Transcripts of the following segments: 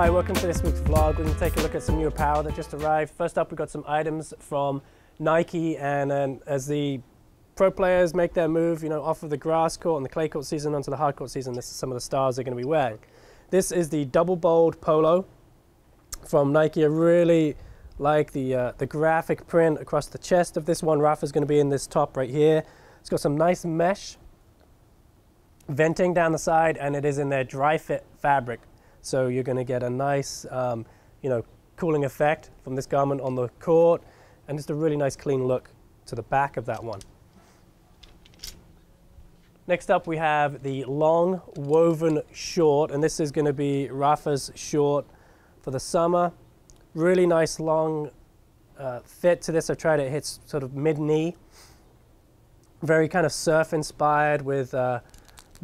Hi, welcome to this week's vlog. We're going to take a look at some new apparel that just arrived. First up, we've got some items from Nike, and, and as the pro players make their move, you know, off of the grass court and the clay court season onto the hard court season, this is some of the styles they're going to be wearing. This is the double bold polo from Nike. I really like the, uh, the graphic print across the chest of this one. Rafa's going to be in this top right here. It's got some nice mesh venting down the side, and it is in their Dri-FIT fabric. So you're going to get a nice, um, you know, cooling effect from this garment on the court, and just a really nice clean look to the back of that one. Next up, we have the long woven short, and this is going to be Rafa's short for the summer. Really nice long uh, fit to this. I've tried it. It hits sort of mid knee. Very kind of surf inspired with uh,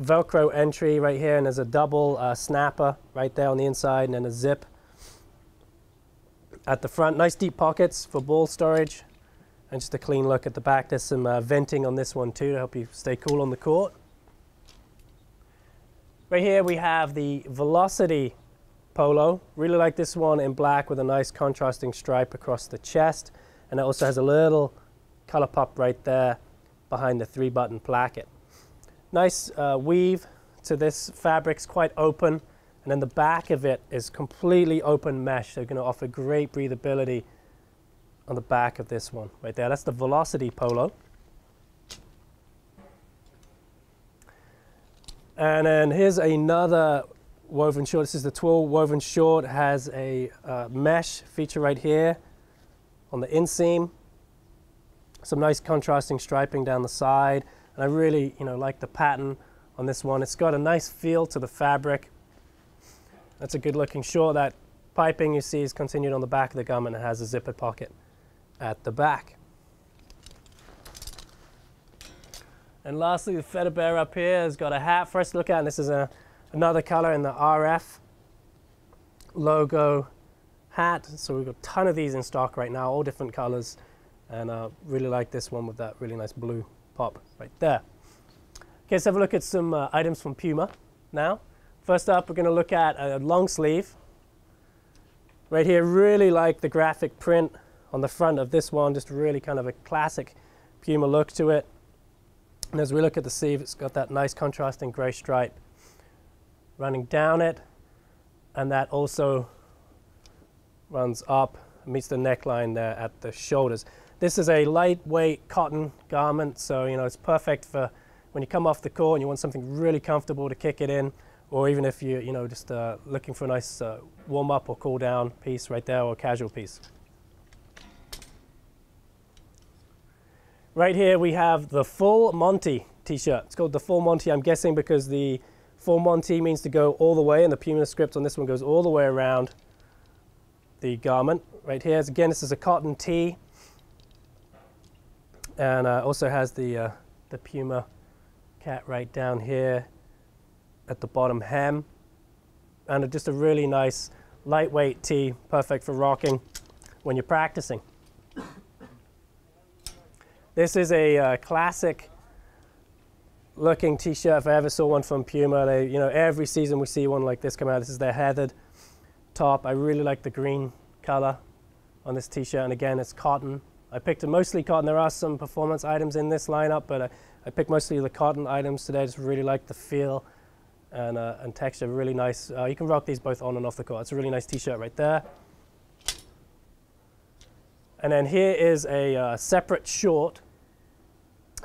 Velcro entry right here, and there's a double uh, snapper right there on the inside, and then a zip at the front. Nice deep pockets for ball storage, and just a clean look at the back. There's some uh, venting on this one too to help you stay cool on the court. Right here we have the Velocity Polo. Really like this one in black with a nice contrasting stripe across the chest, and it also has a little color pop right there behind the three button placket. Nice uh, weave to this fabric, it's quite open, and then the back of it is completely open mesh. They're going to offer great breathability on the back of this one right there. That's the Velocity Polo. And then here's another woven short. This is the twill woven short. Has a uh, mesh feature right here on the inseam. Some nice contrasting striping down the side. And I really, you know, like the pattern on this one. It's got a nice feel to the fabric. That's a good looking short. That piping you see is continued on the back of the garment and it has a zipper pocket at the back. And lastly, the Federer up here has got a hat for us to look at. And this is a, another color in the RF logo hat. So we've got a ton of these in stock right now, all different colors. And I uh, really like this one with that really nice blue pop right there. Okay, let's have a look at some uh, items from Puma now. First up, we're going to look at a long sleeve. Right here, really like the graphic print on the front of this one, just really kind of a classic Puma look to it. And as we look at the sleeve, it's got that nice contrasting gray stripe running down it, and that also runs up, meets the neckline there at the shoulders. This is a lightweight cotton garment, so you know it's perfect for when you come off the court and you want something really comfortable to kick it in, or even if you you know just uh, looking for a nice uh, warm up or cool down piece right there, or casual piece. Right here we have the Full Monty t-shirt. It's called the Full Monty, I'm guessing because the Full Monty means to go all the way, and the Puma script on this one goes all the way around the garment. Right here, again, this is a cotton tee and uh, also has the, uh, the Puma cat right down here at the bottom hem and just a really nice lightweight tee perfect for rocking when you're practicing. This is a uh, classic looking t-shirt if I ever saw one from Puma. They, you know, every season we see one like this come out. This is their heathered top. I really like the green color on this t-shirt and again it's cotton I picked a mostly cotton. There are some performance items in this lineup, but I, I picked mostly the cotton items today. I just really like the feel and, uh, and texture. Really nice. Uh, you can rock these both on and off the court. It's a really nice t-shirt right there. And then here is a uh, separate short.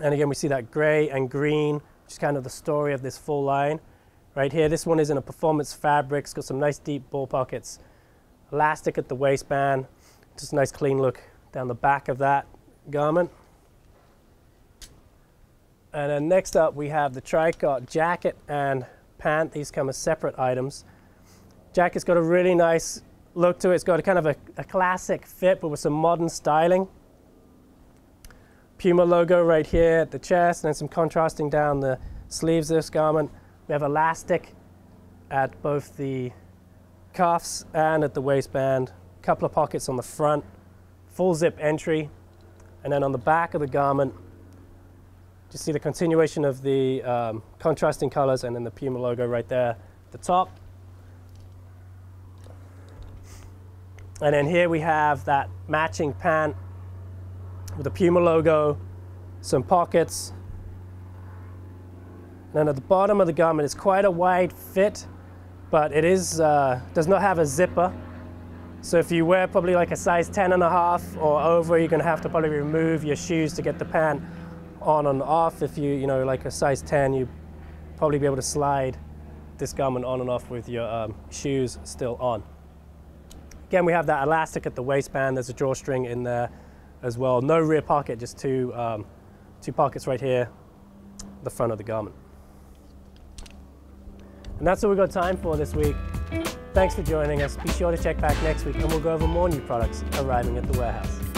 And again, we see that gray and green, which is kind of the story of this full line. Right here, this one is in a performance fabric. It's got some nice deep ball pockets. Elastic at the waistband. Just a nice clean look down the back of that garment. And then next up we have the tricot jacket and pant. These come as separate items. Jacket's got a really nice look to it. It's got a kind of a, a classic fit but with some modern styling. Puma logo right here at the chest and then some contrasting down the sleeves of this garment. We have elastic at both the cuffs and at the waistband. A couple of pockets on the front full zip entry. And then on the back of the garment, you see the continuation of the um, contrasting colors and then the Puma logo right there at the top. And then here we have that matching pant with the Puma logo, some pockets. And then at the bottom of the garment, it's quite a wide fit, but it is uh, does not have a zipper. So if you wear probably like a size 10 and a half or over, you're gonna have to probably remove your shoes to get the pant on and off. If you, you know, like a size 10, you probably be able to slide this garment on and off with your um, shoes still on. Again, we have that elastic at the waistband. There's a drawstring in there as well. No rear pocket, just two, um, two pockets right here, the front of the garment. And that's all we've got time for this week. Thanks for joining us. Be sure to check back next week and we'll go over more new products arriving at the warehouse.